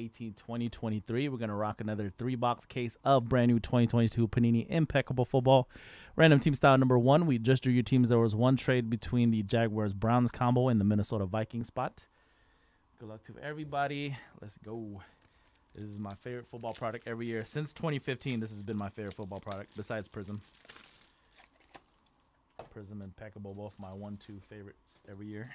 18, 2023. We're going to rock another three box case of brand new 2022 Panini Impeccable Football. Random team style number one. We just drew your teams. There was one trade between the Jaguars Browns combo and the Minnesota Vikings spot. Good luck to everybody. Let's go. This is my favorite football product every year. Since 2015, this has been my favorite football product, besides Prism. Prism and Impeccable, both my one, two favorites every year.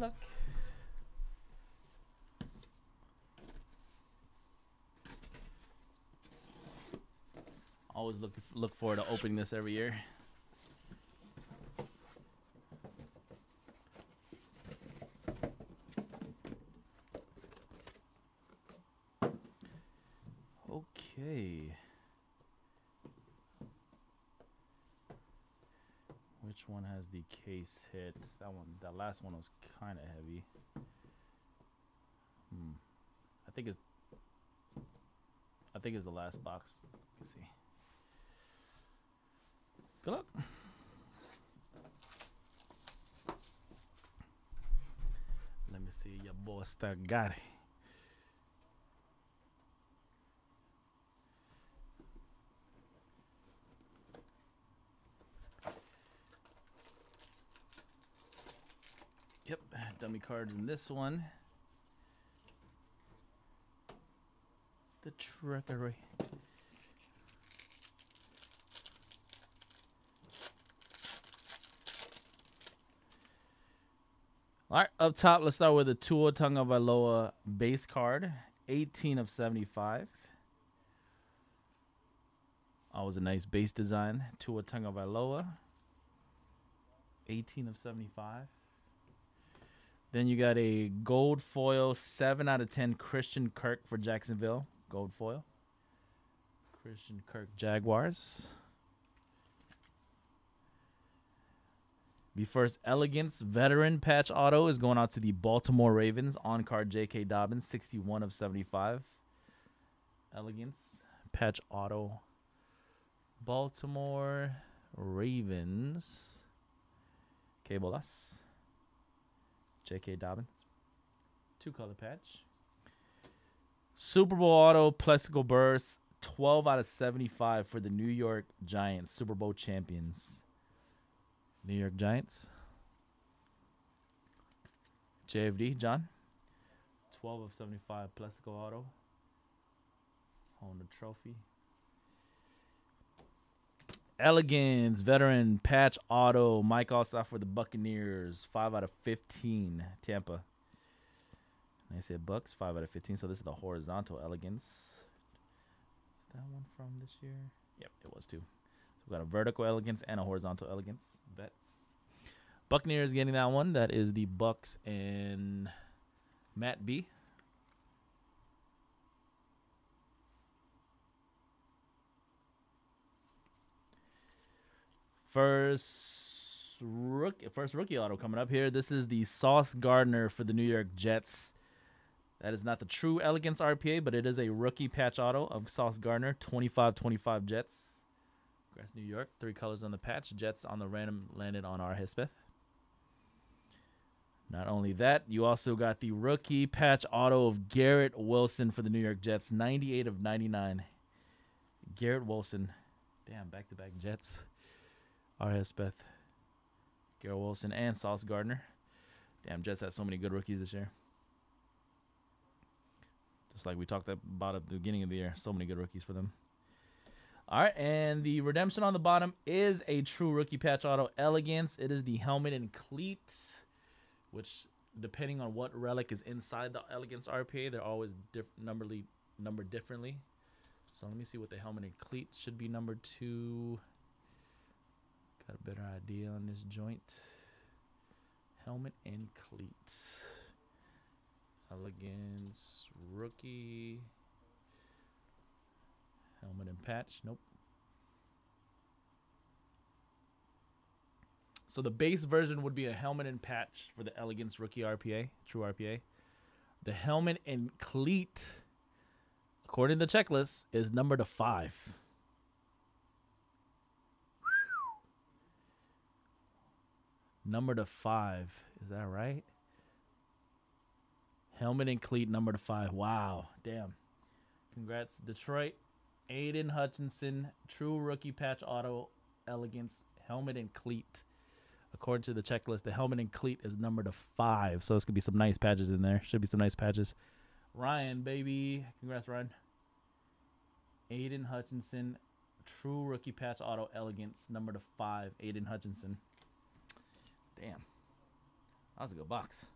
Luck. Always look look forward to opening this every year. Okay. Which one case hit? That one, that last one was kind of heavy. Hmm. I think it's. I think it's the last box. Let's see. Good luck. Let me see your boy got it. Yep, dummy cards in this one. The trickery. All right, up top, let's start with the Tua Tagovailoa base card, 18 of 75. Always a nice base design. Tua Tagovailoa, 18 of 75. Then you got a gold foil, 7 out of 10 Christian Kirk for Jacksonville. Gold foil. Christian Kirk Jaguars. The first Elegance veteran patch auto is going out to the Baltimore Ravens on card J.K. Dobbins, 61 of 75. Elegance patch auto. Baltimore Ravens. Que bolas. J.K. Dobbins. Two color patch. Super Bowl auto Plexical Burst. 12 out of 75 for the New York Giants, Super Bowl champions. New York Giants. JFD, John. 12 of 75 Plexico Auto. On the trophy. Elegance, veteran, patch auto. Mike Alstott for the Buccaneers. 5 out of 15. Tampa. They said Bucks, 5 out of 15. So this is the horizontal elegance. Is that one from this year? Yep, it was too. So we got a vertical elegance and a horizontal elegance. Bet. Buccaneers getting that one. That is the Bucks and Matt B. First rookie, first rookie auto coming up here. This is the Sauce Gardner for the New York Jets. That is not the true Elegance RPA, but it is a rookie patch auto of Sauce Gardner, 25-25 Jets. Grass New York, three colors on the patch. Jets on the random landed on our Hispeth. Not only that, you also got the rookie patch auto of Garrett Wilson for the New York Jets, 98 of 99. Garrett Wilson. Damn, back-to-back Jets. R. Hespeth, Garrett Wilson, and Sauce Gardner. Damn, Jets had so many good rookies this year. Just like we talked about at the beginning of the year, so many good rookies for them. All right, and the redemption on the bottom is a true rookie patch auto elegance. It is the helmet and cleat, which depending on what relic is inside the elegance RPA, they're always diff- numberly numbered differently. So let me see what the helmet and cleat should be numbered to. Got a better idea on this joint. Helmet and cleat. Elegance rookie. Helmet and patch. Nope. So the base version would be a helmet and patch for the Elegance rookie RPA, true RPA. The helmet and cleat, according to the checklist, is number to five. Number to five. Is that right? Helmet and cleat number to five. Wow. Damn. Congrats, Detroit. Aiden Hutchinson, true rookie patch auto elegance, helmet and cleat. According to the checklist, the helmet and cleat is number to five. So this could be some nice patches in there. Should be some nice patches. Ryan, baby. Congrats, Ryan. Aiden Hutchinson, true rookie patch auto elegance, number to five. Aiden Hutchinson. Damn. That was a good box.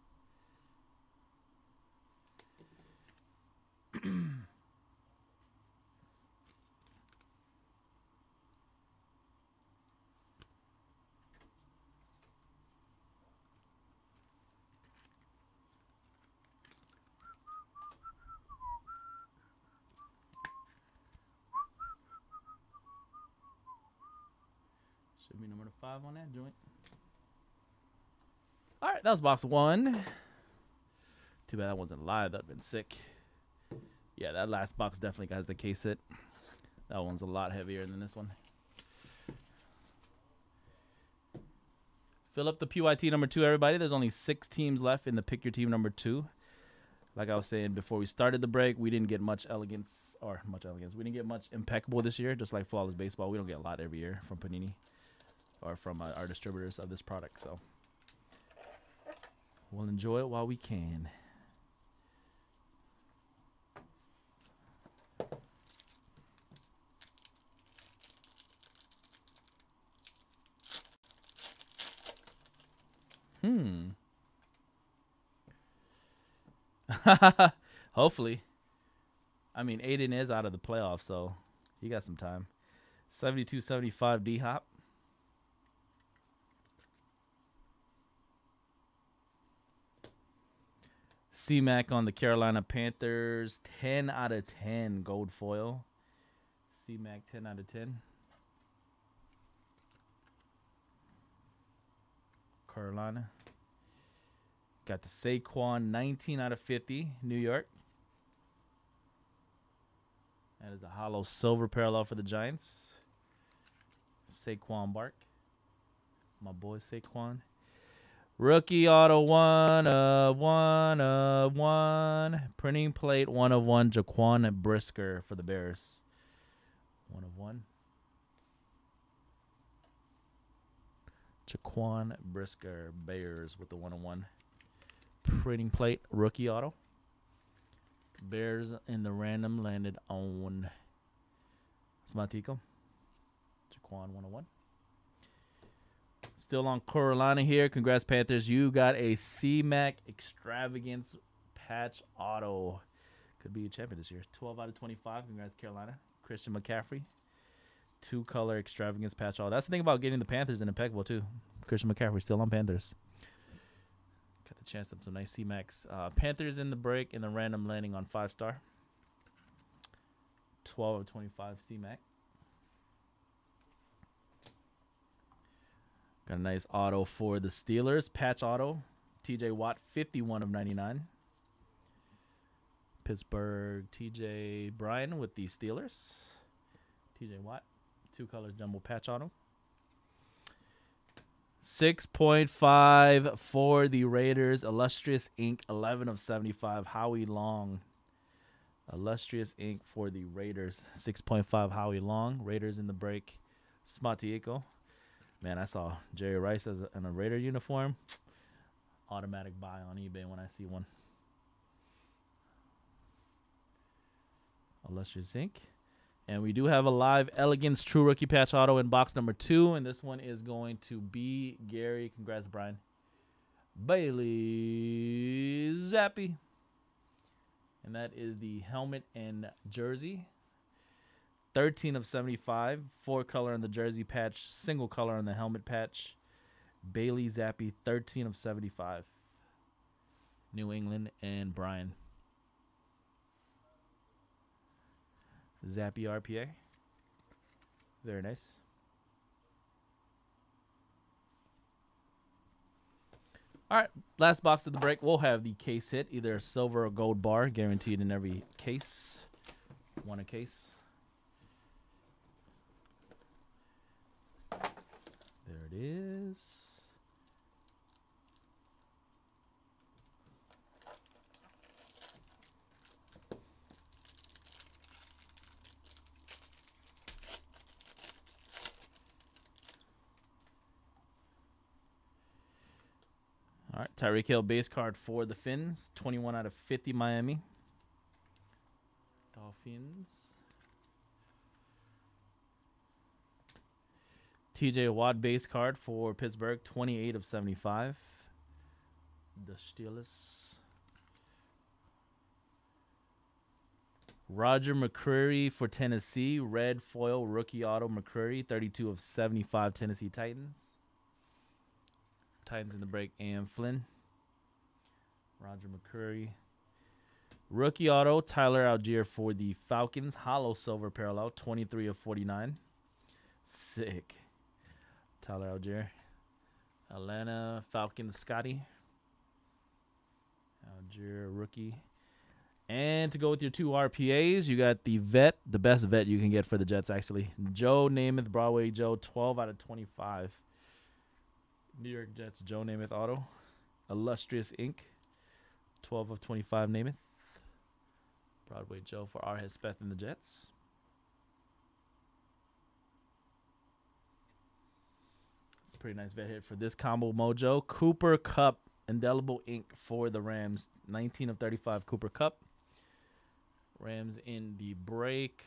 Should be number five on that joint. All right, that was box one. Too bad that wasn't live. That'd been sick. Yeah, that last box definitely has the case hit. That one's a lot heavier than this one. Fill up the PYT number two, everybody. There's only six teams left in the pick your team number two. Like I was saying before we started the break, we didn't get much elegance or much elegance. We didn't get much impeccable this year, just like flawless baseball. We don't get a lot every year from Panini or from uh, our distributors of this product. So we'll enjoy it while we can. Hmm. Hopefully. I mean, Aiden is out of the playoffs, so he got some time. 72 75 D Hop. C Mac on the Carolina Panthers. 10 out of 10 gold foil. C Mac 10 out of 10. Carolina. Got the Saquon 19 out of 50, New York. That is a hollow silver parallel for the Giants. Saquon Bark. My boy Saquon. Rookie auto one of one of one. Printing plate one of one. Jaquan Brisker for the Bears. One of one. Jaquan Brisker Bears with the one of one. Printing plate rookie auto. Bears in the random landed on Smatico. Jaquan 101. Still on Carolina here. Congrats, Panthers. You got a C-Mac Extravagance patch auto. Could be a champion this year. 12 out of 25. Congrats, Carolina. Christian McCaffrey. Two color Extravagance patch auto. That's the thing about getting the Panthers in impeccable, too. Christian McCaffrey still on Panthers. Got the chance of some nice C-Max. Uh, Panthers in the break and the random landing on five star. 12 of 25 C-Mac. Got a nice auto for the Steelers. Patch auto. TJ Watt, 51 of 99. Pittsburgh, TJ Bryan with the Steelers. TJ Watt, two color jumbo patch auto. 6.5 for the Raiders. Illustrious Ink, 11 of 75. Howie Long. Illustrious Ink for the Raiders. 6.5 Howie Long. Raiders in the break. Smatieko. Man, I saw Jerry Rice as a, in a Raider uniform. Automatic buy on eBay when I see one. Illustrious Ink. And we do have a live Elegance True Rookie Patch Auto in box number two. And this one is going to be Gary. Congrats, Brian. Bailey Zappe. And that is the helmet and jersey. 13 of 75. Four color on the jersey patch. Single color on the helmet patch. Bailey Zappe, 13 of 75. New England and Brian. Zappe RPA. Very nice. All right, last box of the break. We'll have the case hit, either a silver or gold bar, guaranteed in every case. One a case. There it is. All right, Tyreek Hill base card for the Fins. 21 out of 50 Miami. Dolphins. TJ Watt base card for Pittsburgh, 28 of 75. The Steelers. Roger McCreary for Tennessee, red foil rookie auto McCreary, 32 of 75 Tennessee Titans. Titans in the break, and Flynn. Roger McCreary. Rookie auto, Tyler Allgeier for the Falcons. Hollow silver parallel, 23 of 49. Sick. Tyler Allgeier. Atlanta Falcons, Scotty. Allgeier, rookie. And to go with your two RPAs, you got the vet, the best vet you can get for the Jets, actually. Joe Namath, Broadway Joe, 12 out of 25. New York Jets, Joe Namath Auto. Illustrious Ink. 12 of 25 Namath. Broadway Joe for Arhez Speth and the Jets. It's a pretty nice vet hit for this combo mojo. Cooper Kupp, indelible ink for the Rams. 19 of 35 Cooper Kupp. Rams in the break.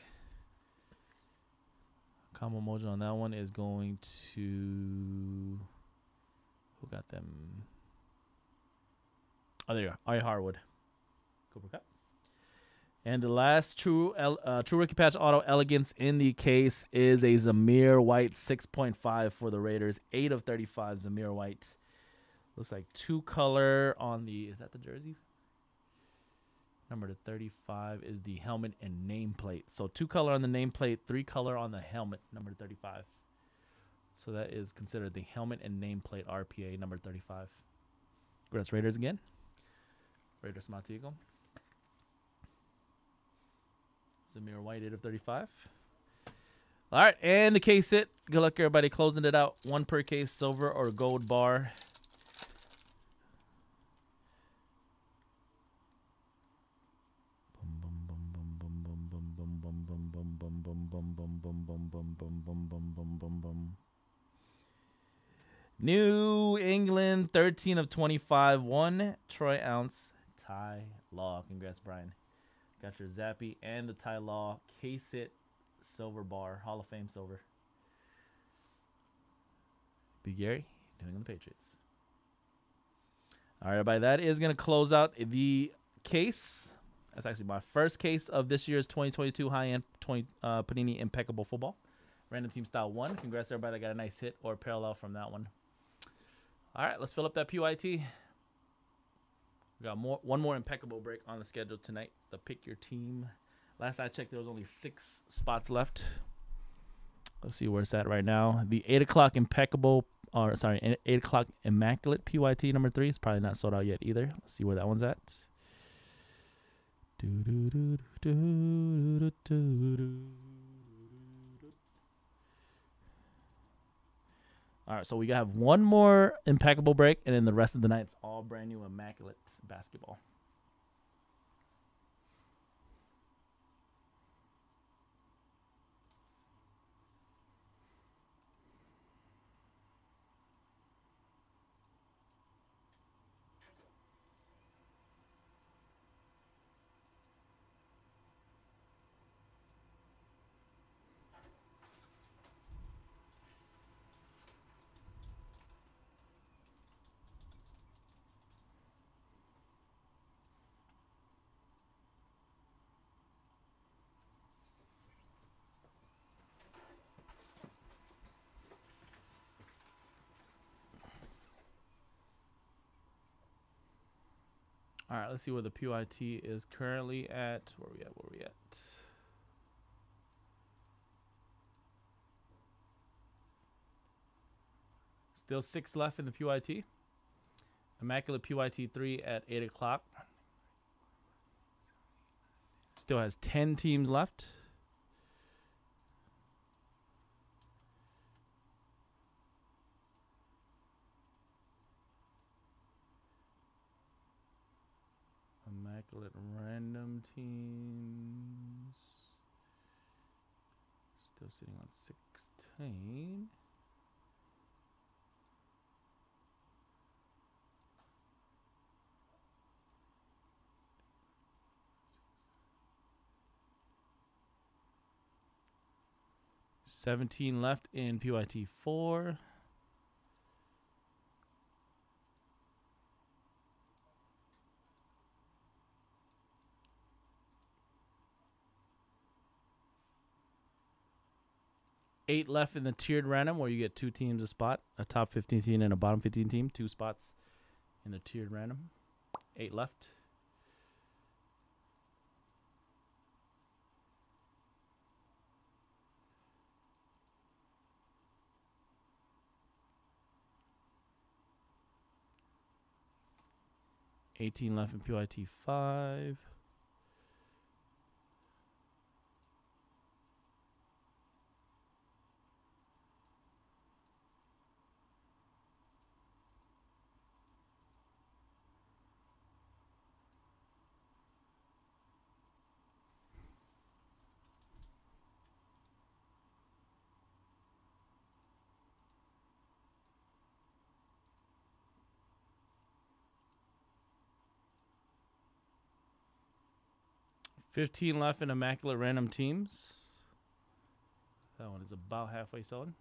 Combo mojo on that one is going to who got them? Oh, there you are. Ari Harwood. Cooper Kupp. And the last true uh, true rookie patch auto elegance in the case is a Zamir White 6.5 for the Raiders. 8 of 35 Zamir White. Looks like two color on the is that the jersey? Number to 35 is the helmet and nameplate. So two color on the nameplate, three color on the helmet, number 35. So that is considered the helmet and nameplate RPA number 35. Congrats Raiders again. Raiders Montego. Zamir White, 8 of 35. All right, and the case hit. Good luck, everybody, closing it out. One per case, silver or gold bar. New England, 13 of 25, one Troy Ounce Ty Law. Congrats, Brian. Got your Zappe and the Ty Law case it silver bar, Hall of Fame silver. Big Gary, New England Patriots. All right, everybody, that is going to close out the case. That's actually my first case of this year's 2022 high-end 20 uh, Panini Impeccable Football. Random Team Style 1. Congrats, everybody that got a nice hit or parallel from that one. All right, let's fill up that PYT. We got more one more impeccable break on the schedule tonight. The pick your team. Last I checked, there was only six spots left. Let's see where it's at right now. The eight o'clock impeccable, or sorry, eight o'clock immaculate PYT number three is probably not sold out yet either. Let's see where that one's at. Do, do, do, do, do, do, do. All right, so we have one more impeccable break, and then the rest of the night's all brand new immaculate basketball. All right, let's see where the PYT is currently at. Where we at? Where we at? Still six left in the PYT. Immaculate PYT 3 at 8 o'clock. Still has 10 teams left. Select random teams. Still sitting on 16. Seventeen left in PYT four. Eight left in the tiered random where you get two teams a spot, a top 15 team and a bottom 15 team, two spots in the tiered random. Eight left. Eighteen left in PYT five. Fifteen left in immaculate random teams. That one is about halfway selling.